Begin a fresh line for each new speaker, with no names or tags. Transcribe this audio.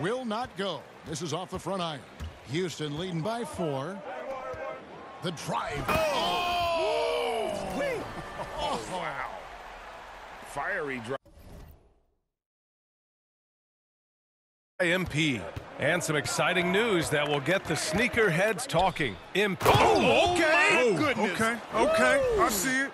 will not go. This is off the front iron. Houston leading by four. The drive.
Oh! oh, oh wow. Fiery drive.
MP. And some exciting news that will get the sneaker heads talking. Imp. Oh, okay.
Oh, goodness.
Okay, okay, I see it.